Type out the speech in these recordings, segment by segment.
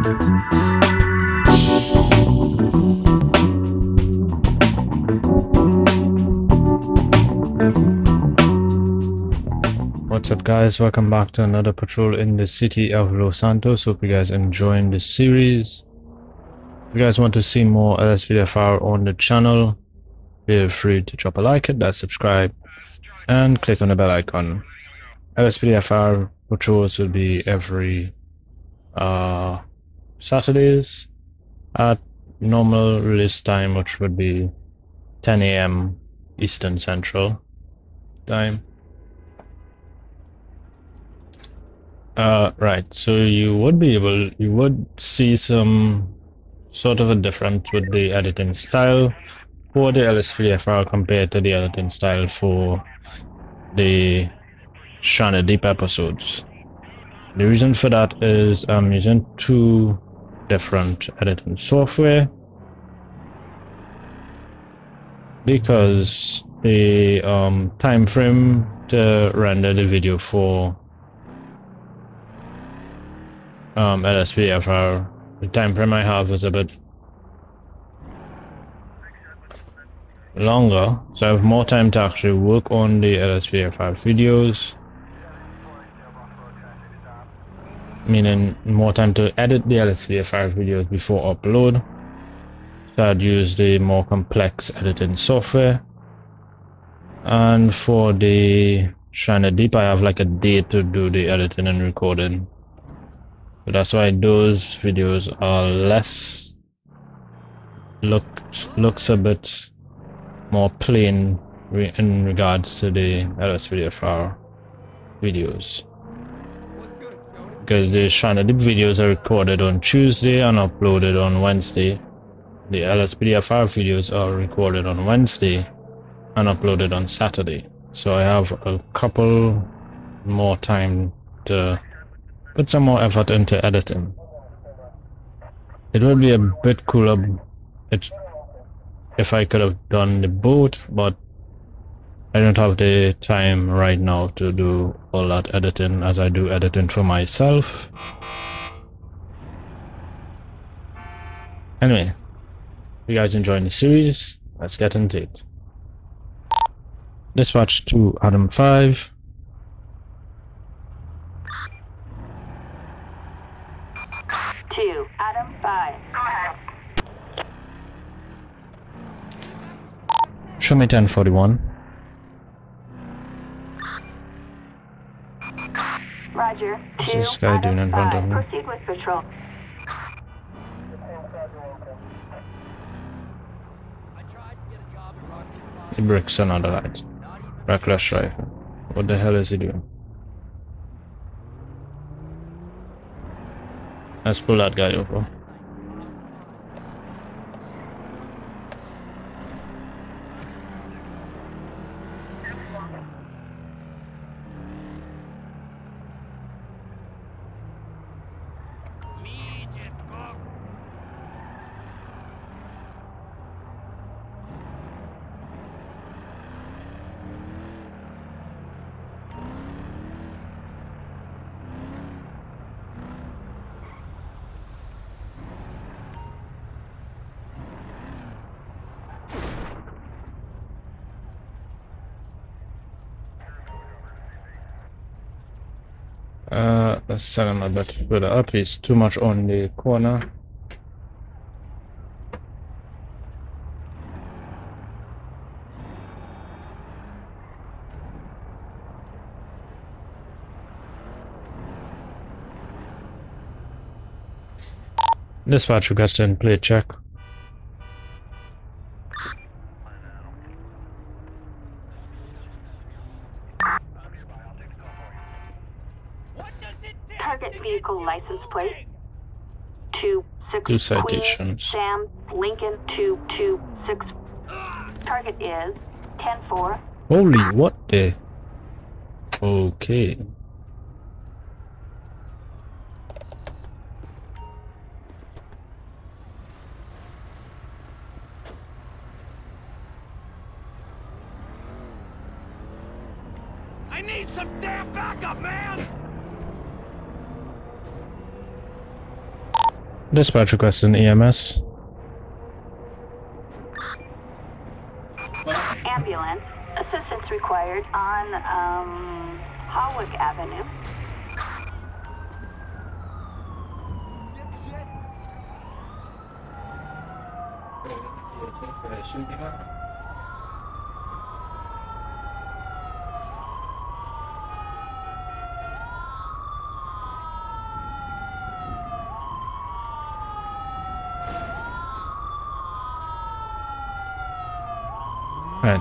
What's up guys, welcome back to another patrol in the city of Los Santos. Hope you guys enjoying this series. If you guys want to see more LSPDFR on the channel, feel free to drop a like, hit that subscribe, and click on the bell icon. LSPDFR patrols will be every uh, Saturdays at normal release time, which would be 10 a.m. Eastern Central time. Uh, right. So you would be able, you would see some sort of a difference with the editing style for the LSPDFR compared to the editing style for the Stranded Deep episodes. The reason for that is I'm using two different editing software because the um, time frame to render the video for um, LSPDFR. The time frame I have is a bit longer, so I have more time to actually work on the LSPDFR videos. Meaning more time to edit the LSPDFR videos before upload. So I'd use the more complex editing software. And for the Stranded Deep, I have like a day to do the editing and recording. So that's why those videos are less look looks a bit more plain in regards to the LSPDFR videos. Because the Stranded Deep videos are recorded on Tuesday and uploaded on Wednesday. The LSPDFR videos are recorded on Wednesday and uploaded on Saturday. So I have a couple more time to put some more effort into editing. It would be a bit cooler if I could have done the both, but I don't have the time right now to do all that editing as I do editing for myself. Anyway, you guys enjoying the series? Let's get into it. Dispatch to Adam 5. Two, Adam 5. Go ahead. Show me 1041. Roger. What's this guy doing in front of me? Proceed with patrol. He breaks another light. Reckless rifle. What the hell is he doing? Let's pull that guy over. Uh, let's set him a bit further up. He's too much on the corner. Dispatch request and play check. Target vehicle license plate. Two six Two Queen citations. Sam Lincoln two two six. Target is ten four. Holy, what the? Okay. Dispatch requesting EMS. Ambulance. Assistance required on um, Hawick Avenue.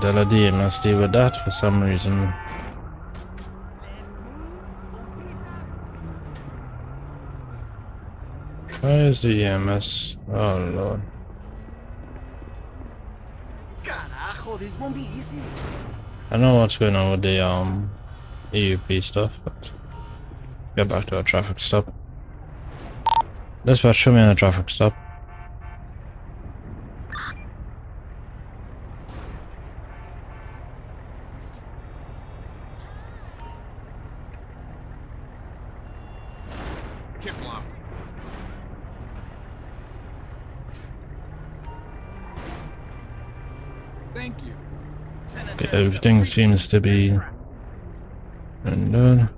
Right, LOD must deal with that for some reason. Where is the EMS? Oh lord. Carajo, this won't be easy. I don't know what's going on with the um EUP stuff, but get back to our traffic stop. Dispatch, show me on a traffic stop. Careful out. Thank you. Okay, everything seems to be done.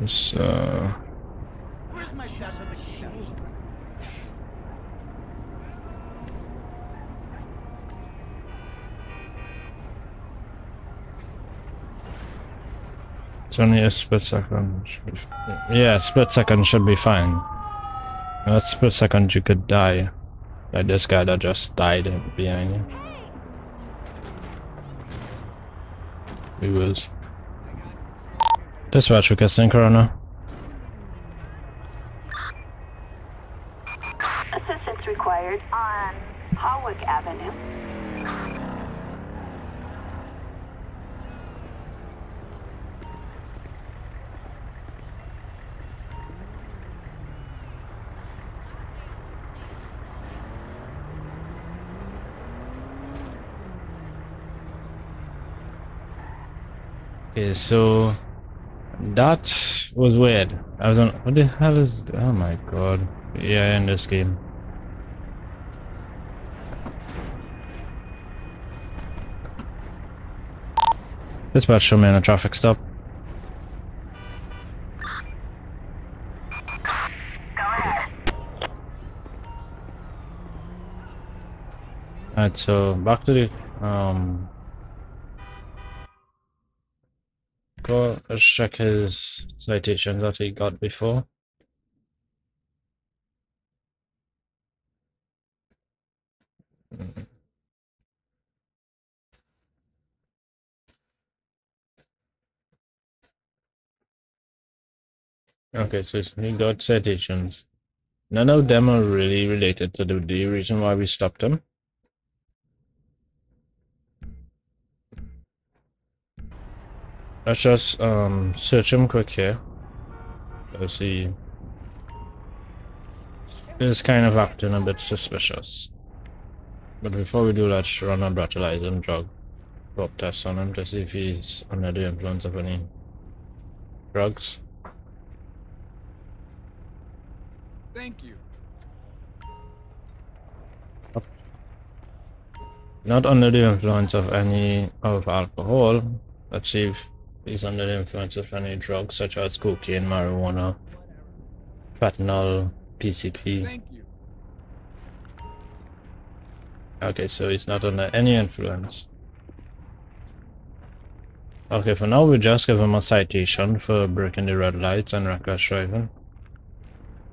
This uh Where's my stash of machine? It's only a split second. Yeah, split second should be fine. That split second you could die. Like this guy that just died behind you. He was. Dispatch requesting coroner. Assistance required on Hawick Avenue. Okay, so that was weird. I was on. What the hell is? Oh my god! Yeah, in this game. Dispatch, show me on a traffic stop. Alright, so back to the um Go, let's check his citations that he got before. Mm. Okay, so he got citations. None of them are really related to the, the reason why we stopped him. Let's just um search him quick here. Let's see. Is kind of acting a bit suspicious. But before we do that, let's run a breathalyzer drug drop test on him to see if he's under the influence of any drugs. Thank you. Not under the influence of any of alcohol. Let's see if he's under the influence of any drugs such as cocaine, marijuana, fentanyl, PCP. Thank you. Okay, so he's not under any influence. Okay, for now we just give him a citation for breaking the red lights and reckless driving.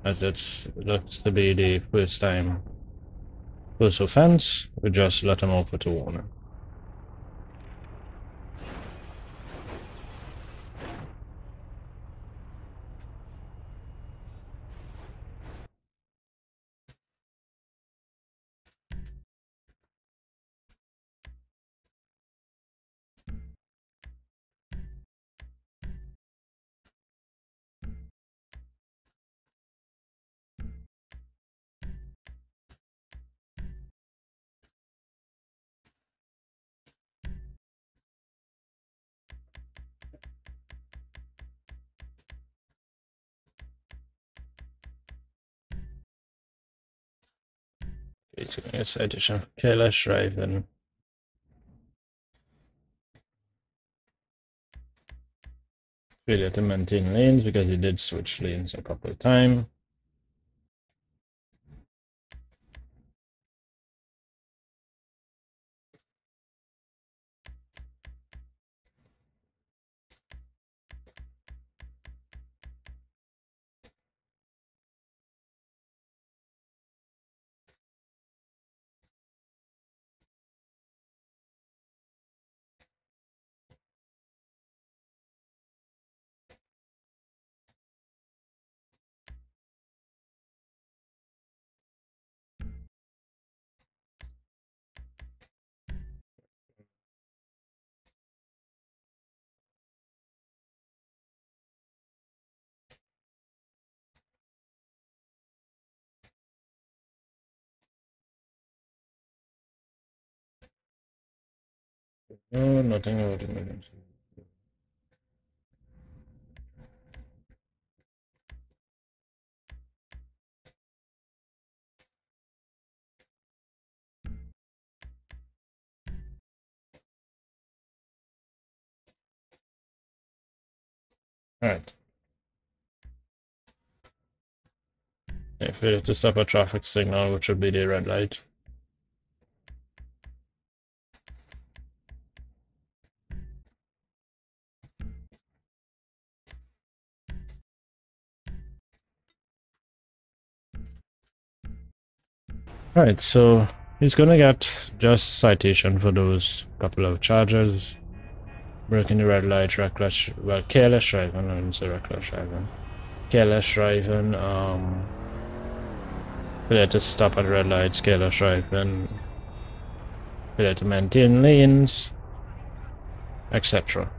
As it's looks to be the first time first offense, we just let him off with a warning. Basically, a citation. Careless driving. Failure to maintain lanes because he did switch lanes a couple of times. No, nothing about emergency. Alright. If we have to stop a traffic signal, which would be the red light. Alright, so he's gonna get just citation for those couple of charges. Breaking the red light, reckless, well, careless driving, I didn't say reckless driving. Careless driving, um, failure to stop at red lights, careless driving, failure to maintain lanes, etc.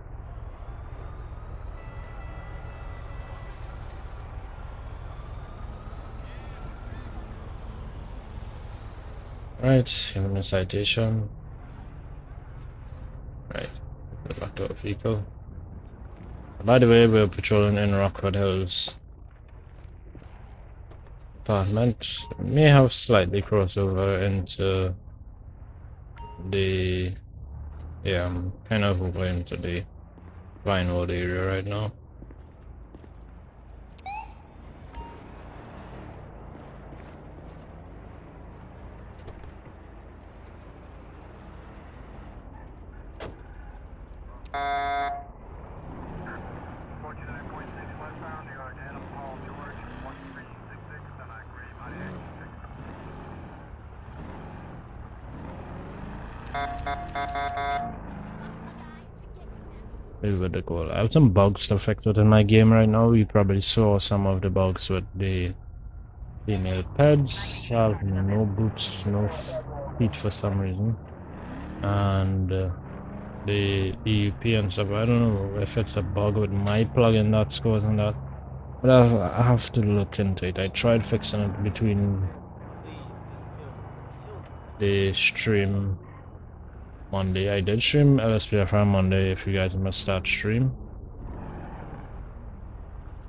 Right, a citation. Right, go back to our vehicle. By the way, we're patrolling in Rockford Hills apartment. May have slightly crossover into the yeah, I'm kind of over into the Vinewood area right now. Goal. I have some bugs affected in my game right now. You probably saw some of the bugs with the female pets. I have no boots, no feet for some reason. And uh, the EUP and stuff. I don't know if it's a bug with my plugin that's causing that. But I have to look into it. I tried fixing it between the stream Monday. I did stream LSPDFR on Monday if you guys missed that stream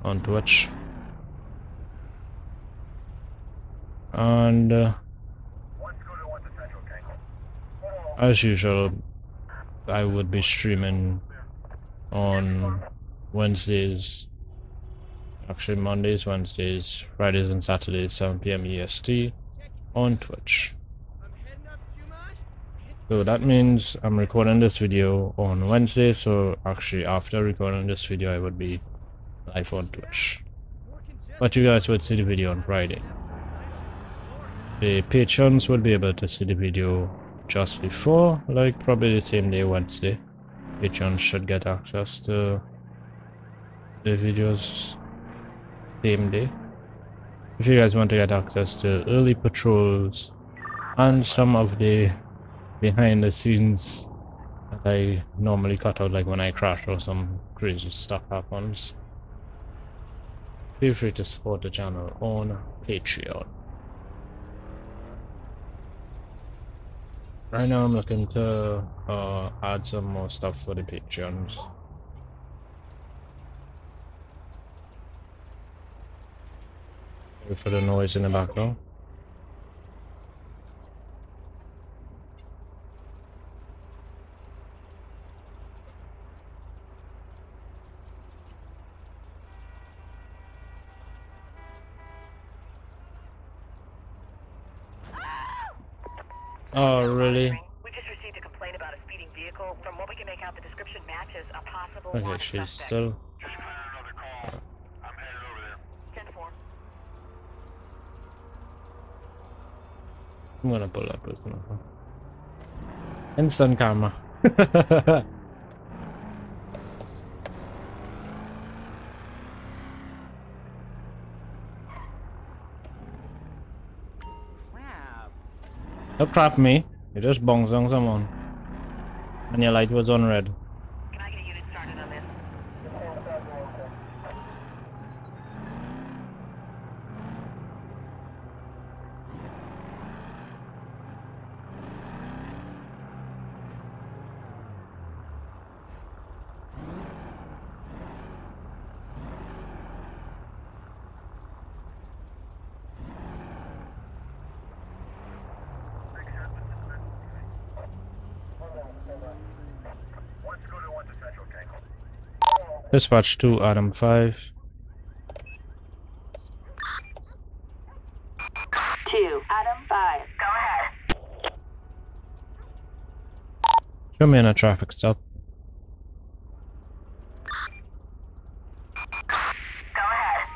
on Twitch. And uh, as usual, I would be streaming on Wednesdays, actually Mondays, Wednesdays, Fridays and Saturdays 7 p.m. EST on Twitch. So that means I'm recording this video on Wednesday, so actually after recording this video I would be live on Twitch. But you guys would see the video on Friday. The patrons would be able to see the video just before, like probably the same day Wednesday. Patrons should get access to the videos same day. If you guys want to get access to early patrols and some of the behind the scenes that I normally cut out like when I crash or some crazy stuff happens. Feel free to support the channel on Patreon. Right now I'm looking to uh, add some more stuff for the Patreons. For the noise in the background. Oh, really? We just received a complaint about a speeding vehicle. From what we can make out, the description matches Oh, a possible Okay, wanted she's suspect. still. Just cleared another call. Uh. I'm headed over there. 10 4. I'm gonna pull that person up. Instant camera. Don't trap me. You just bongs on someone. And your light was on red. Can I get a unit started on this? Dispatch 2, Adam 5. Two, Adam 5. Go ahead. Show me in a traffic stop. Go ahead.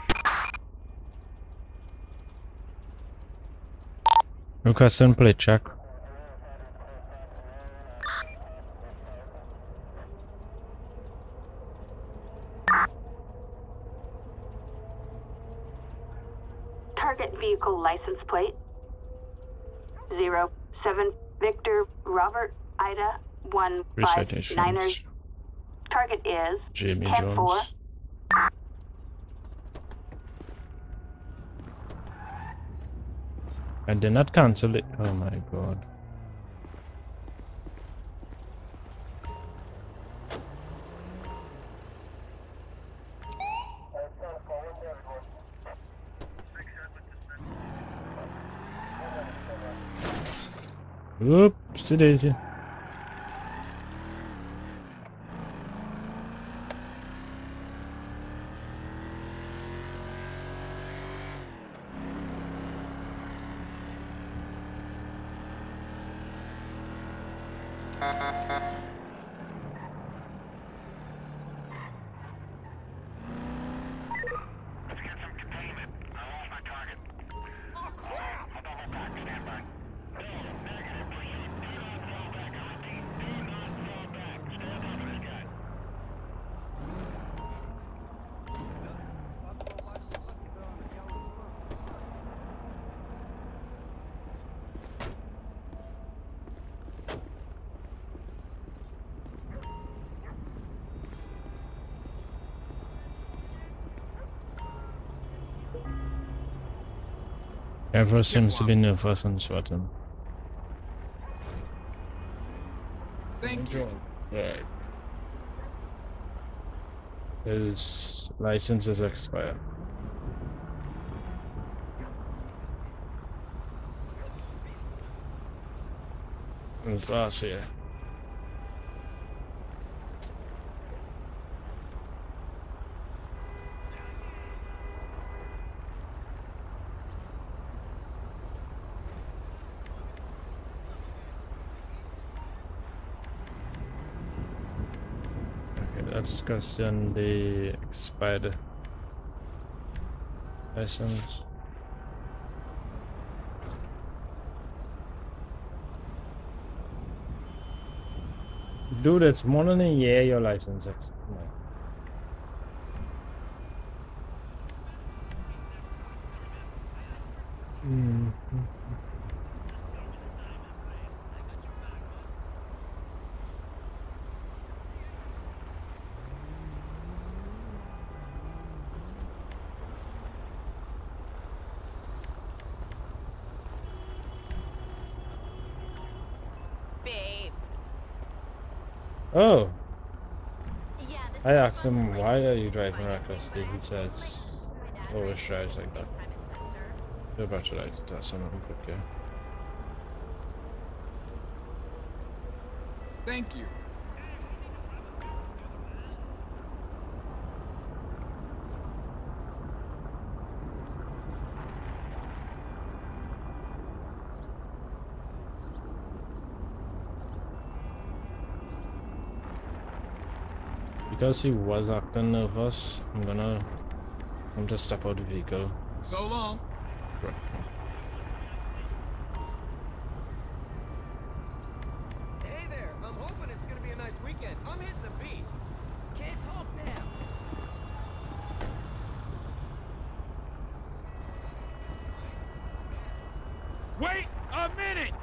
Requesting plate check. Target vehicle license plate. Zero, seven, Victor, Robert, Ida, one, Three five, citations. Niners. Target is Jamie 10 4. Jones. I did not cancel it. Oh my god. Oops, To be nervous and sweating. Thank you. Right. His license is expired. It's last year. Question the expired license. Dude, it's more than a year your license no. Mm. Babes. Oh, Yeah, him, why are you driving recklessly? He says, always drives like that. You're about to like to someone quick, yeah. Thank you. Because he was acting nervous, I'm gonna I'm just step out of the vehicle. So long. Hey there, I'm hoping it's gonna be a nice weekend. I'm hitting the beach. Can't talk now. Wait a minute!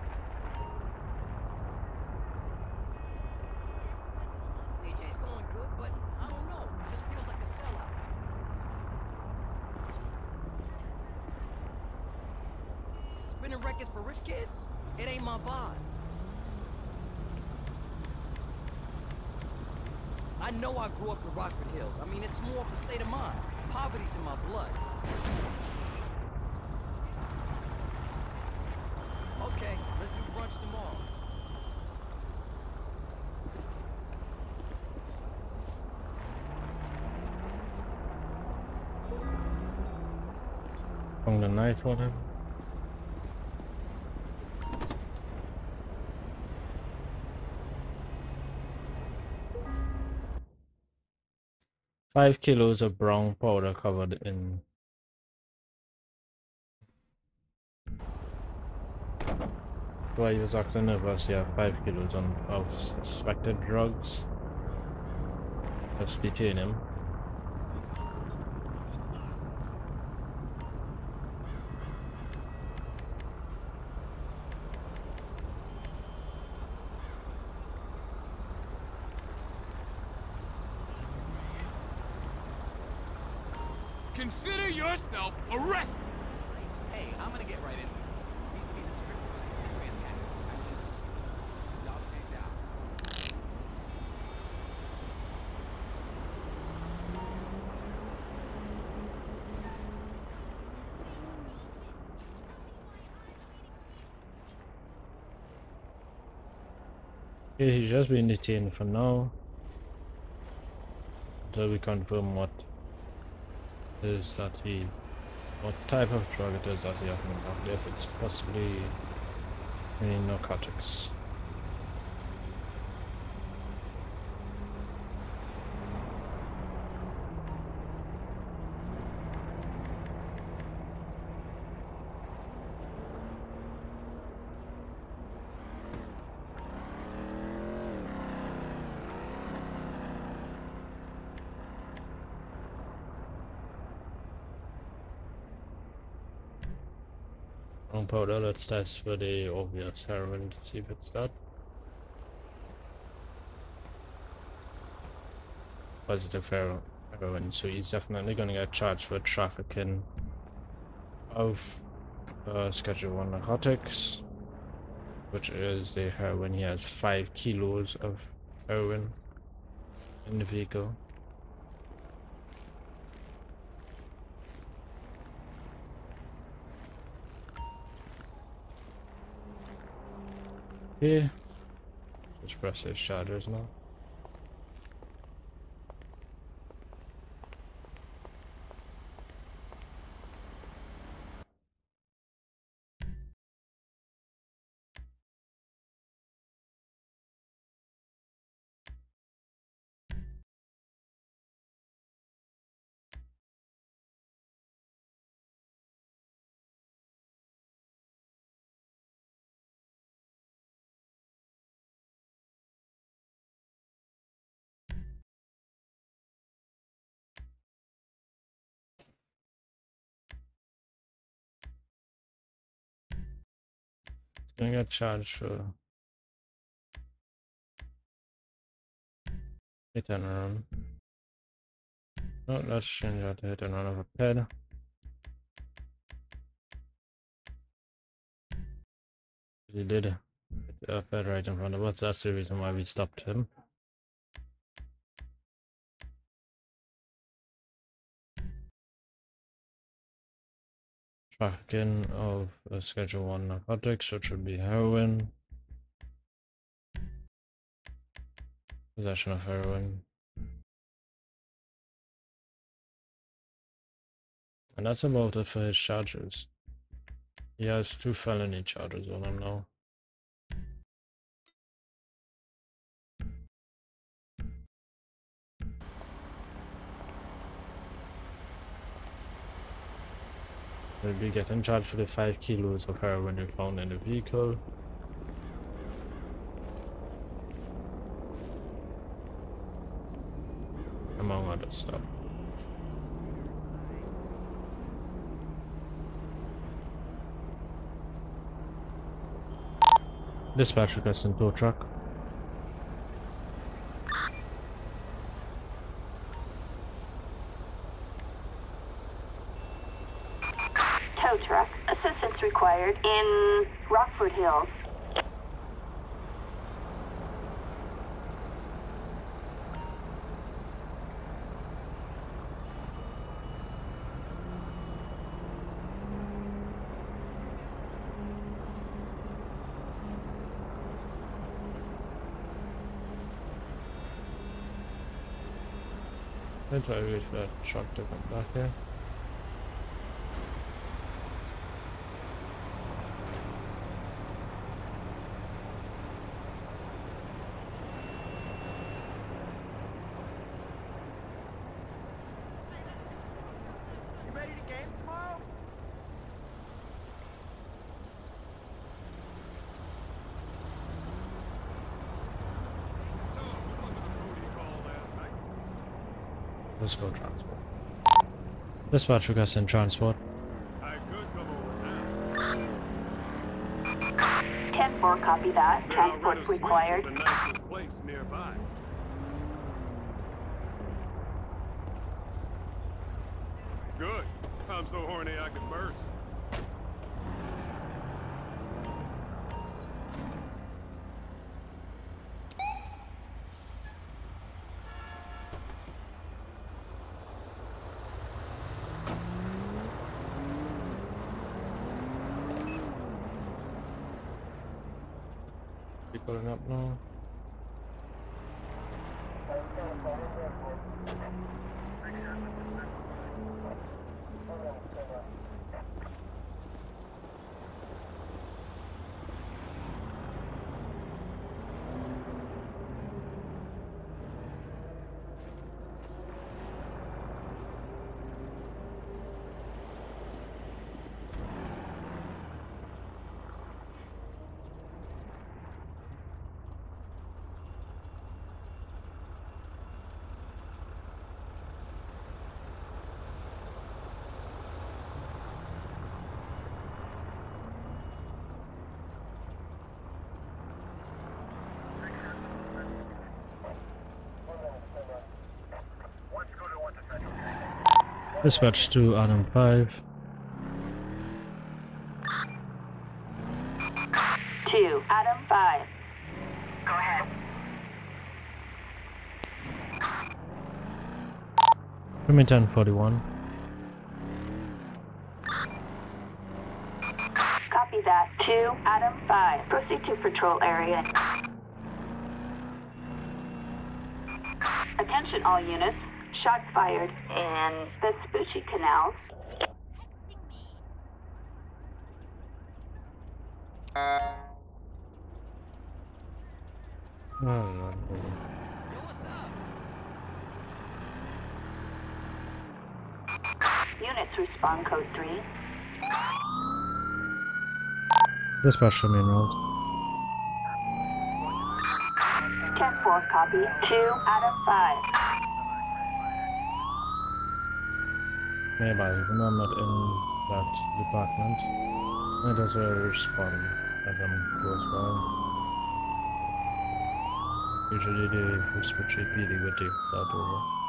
DJ's going good, but I don't know. It just feels like a sellout. Spinning records for rich kids? It ain't my vibe. I know I grew up in Rockford Hills. I mean, it's more of a state of mind. Poverty's in my blood. Okay, let's do brunch tomorrow. The night whatever. Five kilos of brown powder covered in Why he was acting nervous, yeah, five kilos on, of suspected drugs. Let's detain him. Yourself arrested! Hey, I'm gonna get right into it. Used to be the script. It's fantastic. I mean, y'all changed out. Okay, he's just been detained for now. Until we confirm what is that he what type of drug it is that he the body, if it's possibly any narcotics. Powder, let's test for the obvious heroin to see if it's that. Positive hero- heroin, so he's definitely gonna get charged for trafficking of uh, Schedule 1 narcotics, which is the heroin. He has 5 kilos of heroin in the vehicle. Yeah. Just press his shadows now. Gonna get charged for hit and run. Let's change that to hit and run of a ped. He did hit a ped right in front of us. That's the reason why we stopped him. Trafficking of a Schedule 1 narcotics, so it should be heroin. Possession of heroin. And that's about it for his charges. He has two felony charges on him now. You'll be getting charged for the 5 kilos of heroin you found in the vehicle. Among other stuff. Dispatch requesting tow truck. Tow truck. Assistance required in Rockford Hills. To wait that truck to come back here. You ready to game tomorrow? Let's go transport. Dispatch requesting transport. I could come over now. 10 4, copy that. Then Transport required. the nicest place nearby. Good. I'm so horny I could burst. Be pulling up now. Dispatch to Adam 5. 2, Adam 5. Go ahead. Remington 41. Copy that. 2, Adam 5. Proceed to patrol area. Attention all units. Shots fired in Vespucci me. Oh, no. Yo, what's up? Units respond code 3. Dispatch to main road. 10 4, copy. 2, out of 5. Nearby, even though I'm not in that department, it does uh, respond as I'm close by. Usually the Vespucci PD would take that over.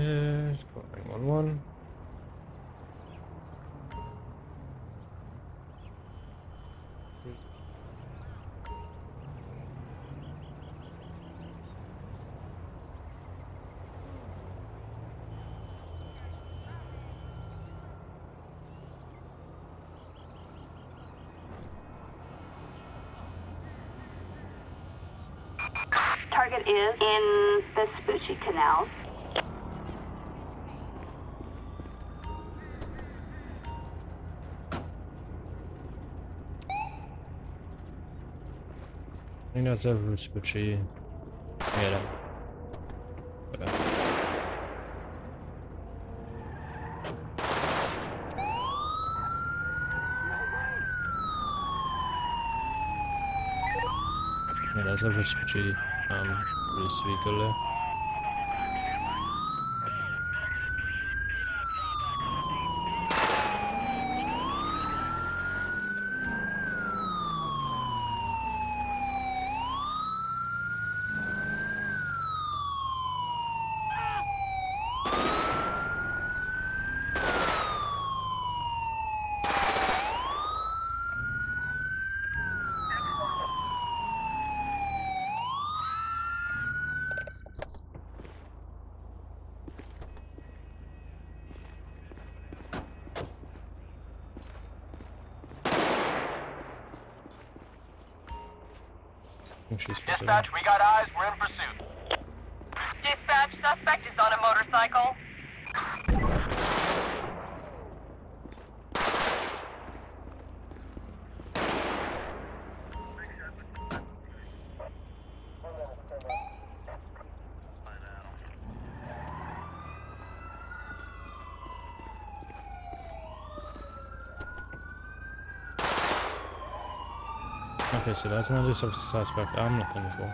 Yes, call 911. Target is in Vespucci Canal. I think that's a Vespucci. Yeah. that- whatever. Yeah, that's a Vespucci um, police vehicle. Dispatch, we got eyes. We're in pursuit. Dispatch, suspect is on a motorcycle. Okay, so that's not the sus- suspect I'm looking for.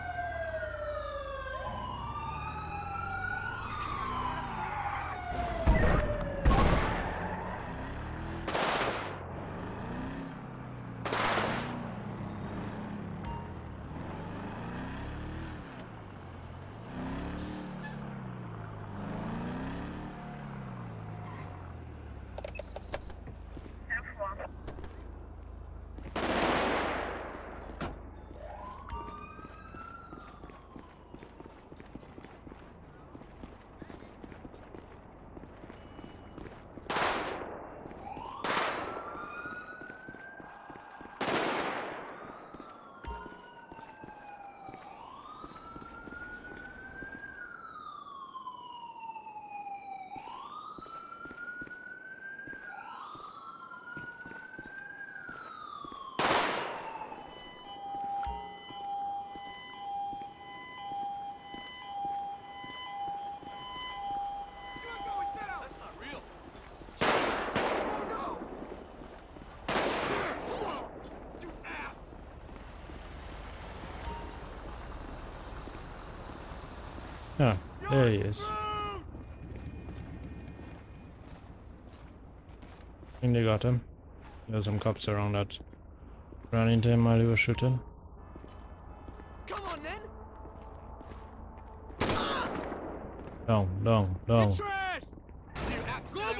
That's not real. You ass! Ah, there he is. I think they got him. There's some cops around that ran into him while he was shooting. Come on, then. Down, down, down. Trash! You absolute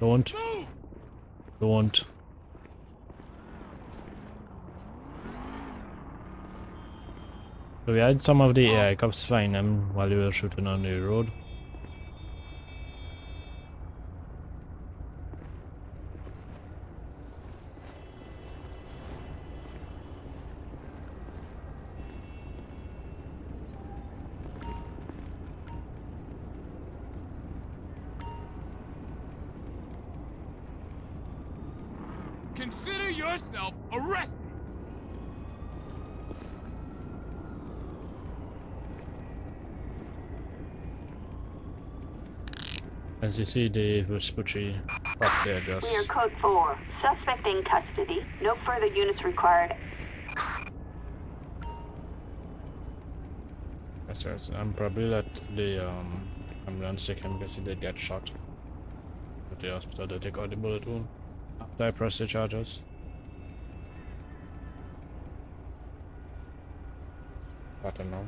Don't Don't, don't. So we had some of the AI cops find him while we were shooting on the road. Consider yourself arrested! The Vespucci up there We are code 4. Suspect in custody. No further units required. Yes, yes, I'm probably let the um ambulance take him because he did get shot. At the hospital, they take out the bullet wound. After I press the charges. I don't know.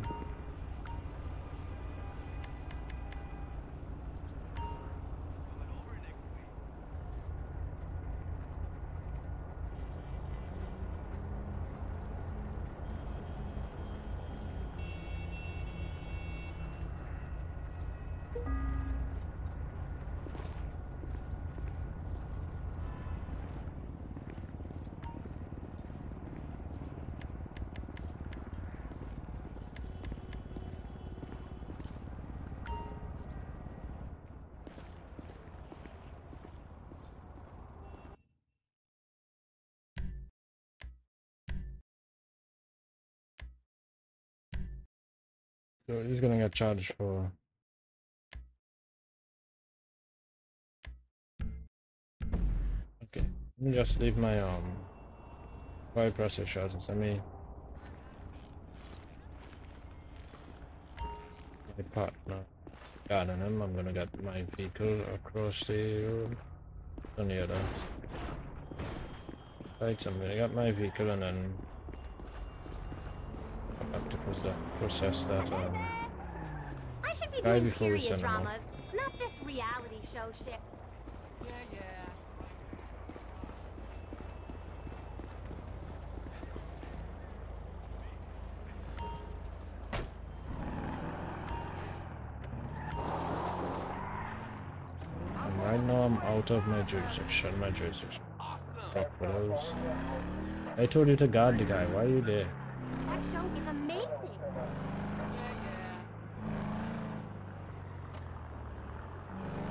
So charged for Okay. Just leave my um fire process charges. Let me my partner guarding him. I'm gonna get my vehicle across the road on the other side. So I'm gonna get my vehicle and then I have to process, process that um I should be doing period dramas, not this reality show shit. Yeah, yeah. and right now I'm out of my jurisdiction, my jurisdiction. Fuck for those. I told you to guard the guy, why are you there? That show is amazing. Yeah, yeah.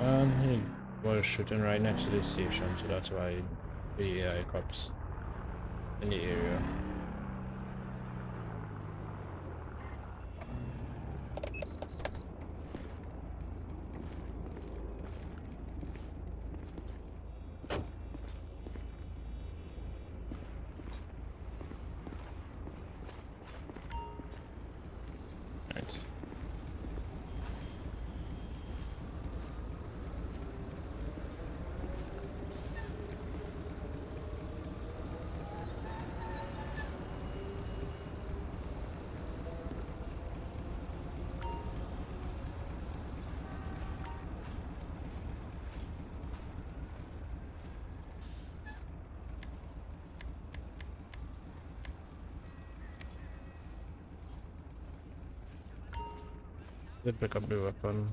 Um, he was shooting right next to the station, so that's why the cops in the area. Right. Did pick up weapon.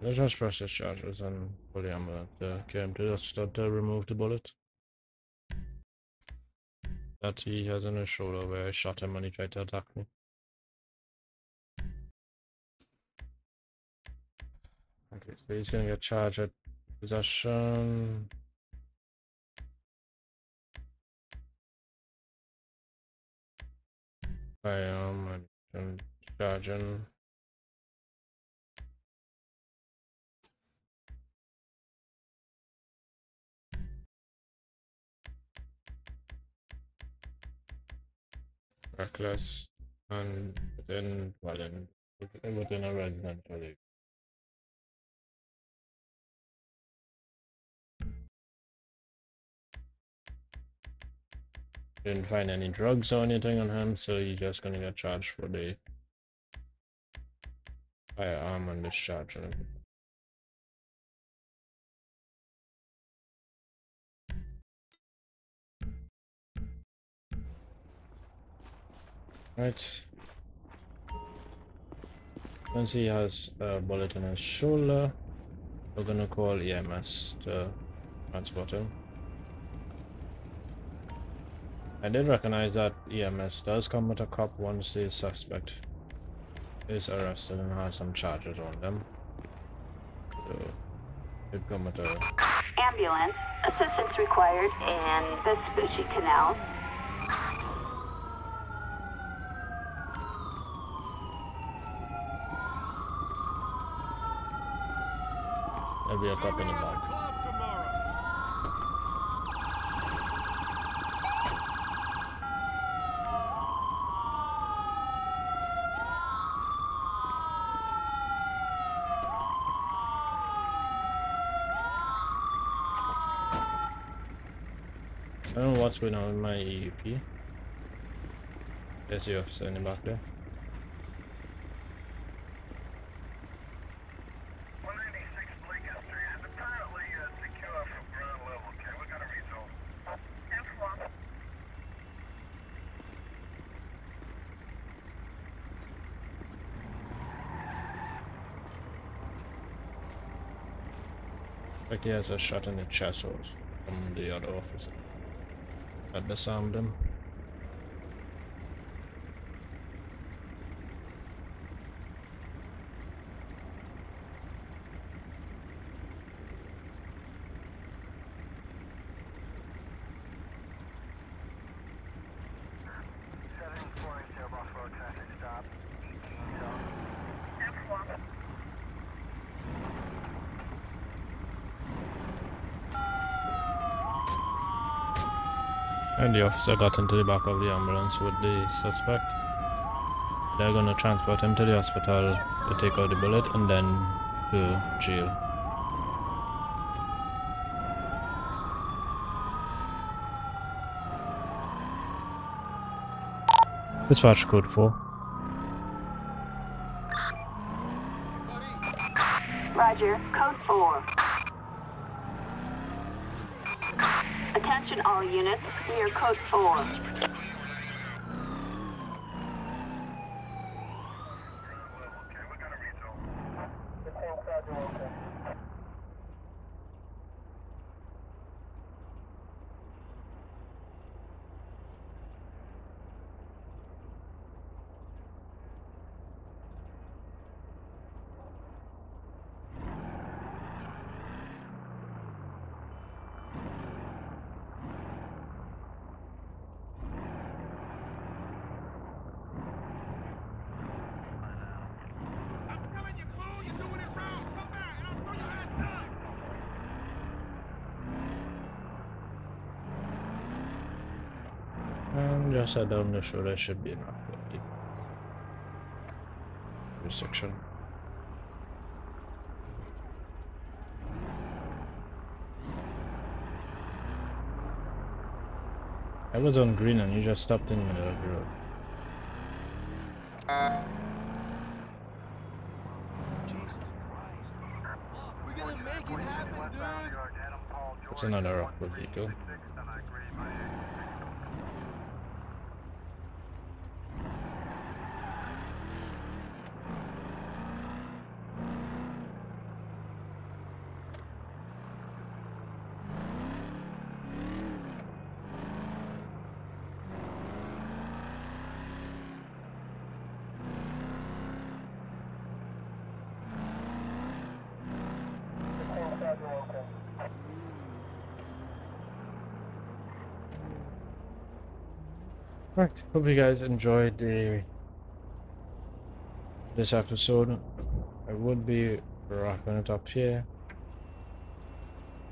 Let's just press the charges and pull the ambulance. Uh, came to just to remove the bullet. That he has on his shoulder where I shot him when he tried to attack me. Okay, so he's gonna get charged at possession. Firearm and charging. Reckless and within dwelling within within a residential area. Didn't find any drugs or anything on him, so you're just gonna get charged for the firearm and discharge. on him. Right. Once he has a bullet in his shoulder, we're gonna call EMS to transport him. I did recognize that EMS does come with a cop once the suspect is arrested and has some charges on them. So, it come with a Ambulance. Assistance required in Vespucci Canal. there'll be a cop in the back. What's going on with my EUP. There's the officer in the back there. 196 Lincoln Street is apparently secure from ground level. Okay, we got a result. Info. Like he has a shot in the chest or from the other officer. That disarmed him. And the officer got into the back of the ambulance with the suspect. They're gonna transport him to the hospital to take out the bullet and then to jail. Dispatch code 4. Roger, code 4. Attention all units, we are code 4. I'm telling you, fool, you're doing it wrong. Come back, and I'll show you how it's done. Just head down this road, there should be enough. This section. I was on green and you just stopped in the middle of the road. Jesus Christ. Fuck, we're gonna make it happen, dude. It's another awkward vehicle. Right, hope you guys enjoyed the this episode. I would be wrapping it up here.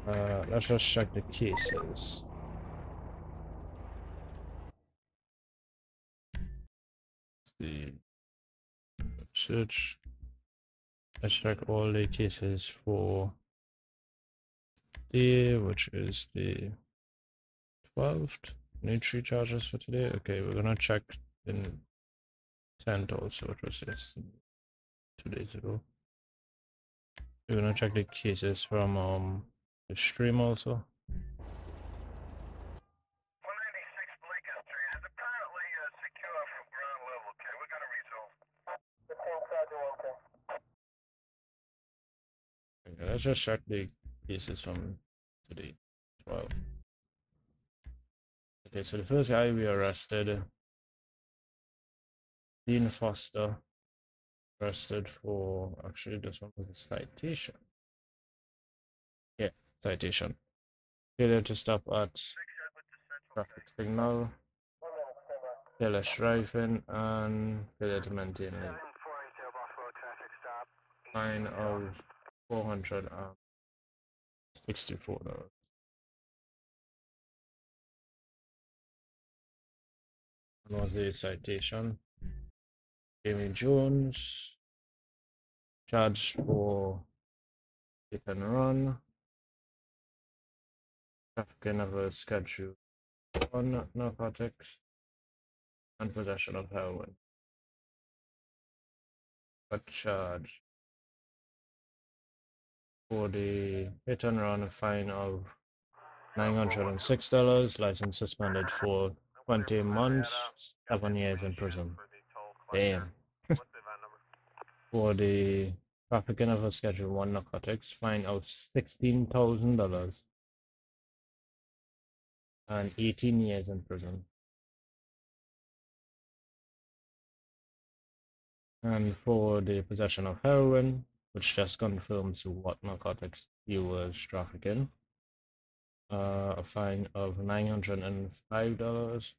Uh, let's just check the cases. see. Search. Let's check all the cases for the which is the 12th. Need three charges for today. Okay, we're gonna check in 10th also, which was just two days ago. We're gonna check the cases from um the stream also. 196 Bleecker Street apparently uh, secure from ground level. Okay, we got a resolve. Okay, let's just check the cases from today. 12. Okay, so the first guy we arrested, Dean Foster, arrested for actually this one was a citation. Yeah, citation. Failure to stop at traffic signal, careless driving, and failure to maintain lane. Fine of four hundred and sixty-four dollars. One was the citation. Jamie Jones charged for hit and run. Trafficking of a schedule on narcotics and possession of heroin. But charge for the hit and run a fine of $906, license suspended for 20 months, 7 years in prison. Damn. for the trafficking of a Schedule 1 narcotics, fine of $16,000 and 18 years in prison. And for the possession of heroin, which just confirms what narcotics he was trafficking, uh, a fine of $905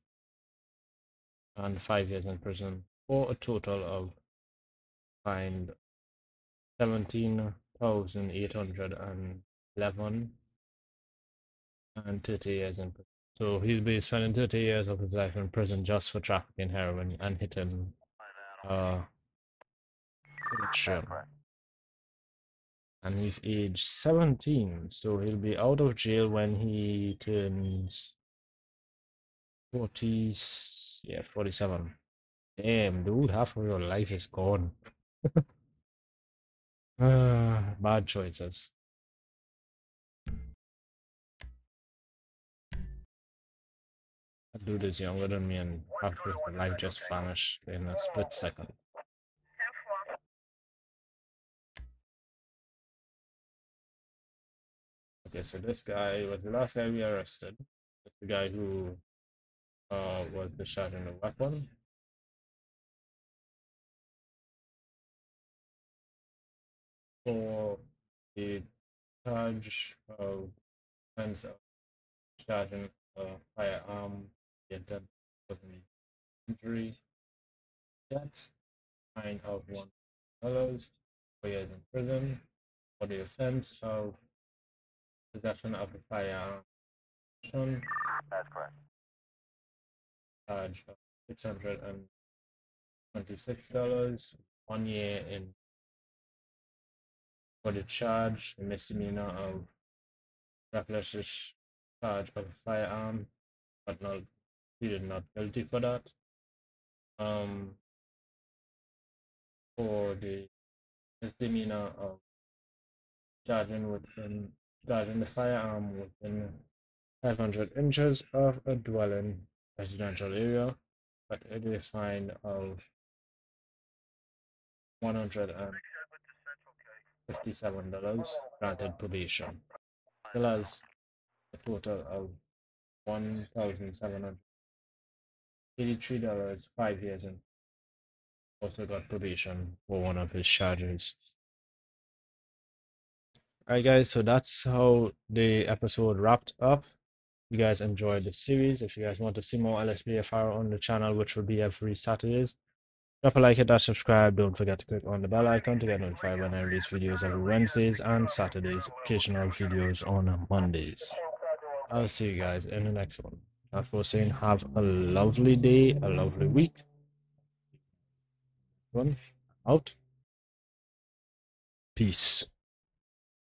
and five years in prison. for a total of fined seventeen thousand eight hundred and eleven and thirty years in prison. So he'll be spending thirty years of his life in prison just for trafficking heroin and hitting uh. And he's age seventeen, so he'll be out of jail when he turns forty yeah, forty seven. Damn, dude, half of your life is gone. uh, bad choices. That dude is younger than me and half of his life just vanished in a split second. Okay, so this guy was the last guy we arrested. The guy who uh, was in the weapon. For the charge of offense of discharging a firearm, the intent of injury, debt, fine of one dollars, four years in prison, for the offense of possession of a firearm, That's correct. charge of six hundred and twenty-six dollars, one year in for the charge, the misdemeanor of reckless charge of a firearm, but not pleaded not guilty for that. Um, for the misdemeanor of charging within charging the firearm within 500 inches of a dwelling residential area, but it is a fine of 157 dollars granted probation, still has a total of 1,783 dollars, five years in. Also got probation for one of his charges. Alright, guys, so that's how the episode wrapped up. You guys enjoyed the series. If you guys want to see more LSPDFR on the channel, which will be every Saturdays, drop a like, hit that subscribe. Don't forget to click on the bell icon to get notified when I release videos every Wednesdays and Saturdays, occasional videos on Mondays. I'll see you guys in the next one. As for saying, have a lovely day, a lovely week. One out. Peace.